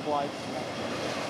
of life.